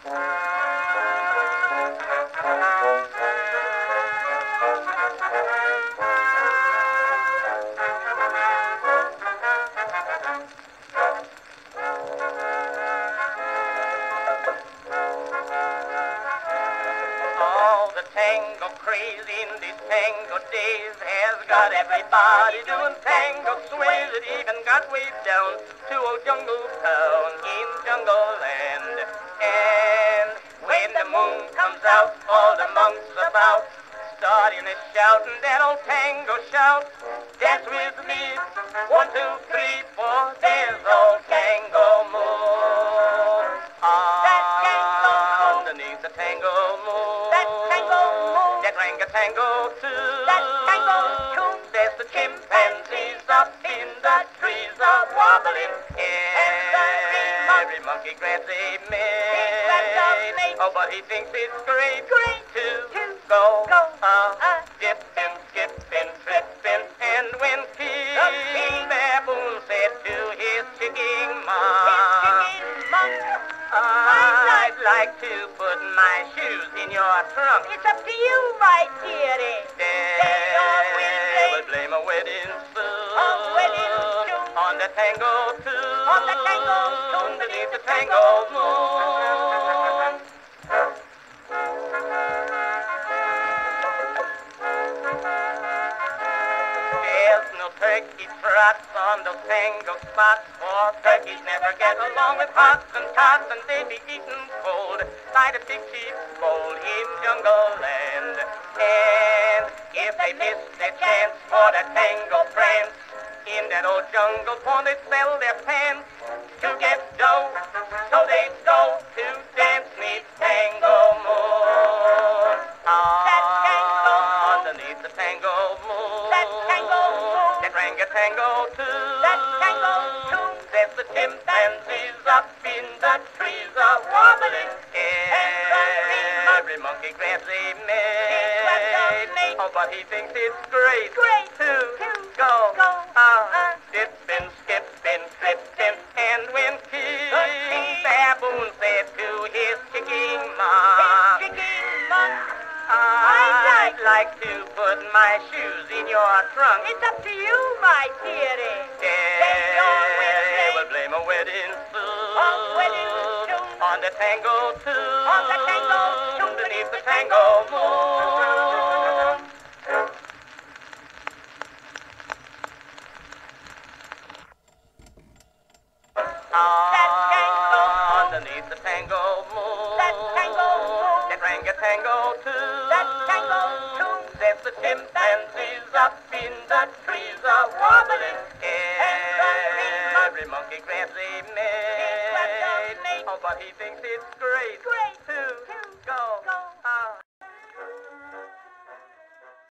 tango craze in these tango days has got everybody doing tango sways. It even got way down to old jungle town out, all the monks about starting to shout and that old tango shout. Dance with me, one, two, three, four. There's old tango move. Ah, underneath the tango move. That tango move. That rang a tango too. That tango tune. There's the chimpanzees up in the trees a wobbling. Every monkey grabs a grabs but he thinks it's great, Great to, to go, go, uh, uh, dipping, skipping, tripping. And when King king Baboon said to his chicken His mom. I'd like to put my shoes in your trunk. It's up to you, my dearie. There will blame a wedding soon. A wedding soon. On the tango tune. On the tango tune. Beneath the tango moon. There's no turkey trots on those tango spots, for turkeys never get along with hots and tots, and they be eaten cold by the big chief bowl in jungle land. And if they miss their chance for the tango prance, in that old jungle pond they sell their pants to get dough, tango too. That tango tune. There's the chimpanzees up in the trees a wobbling. Every monkey grabs a mate. grabs a mate. Oh, but he thinks it's great. Great to to go. go, like to put my shoes in your trunk. It's up to you, my dearie. Yeah, Wednesday. we'll blame a wedding soon. A wedding soon. On the tango tune. On the tango tune. Beneath the tango moon. That chimpanzees up in the trees a wobbling. Every monkey grabs a mate. Oh, but he thinks it's great. Great to to go. go.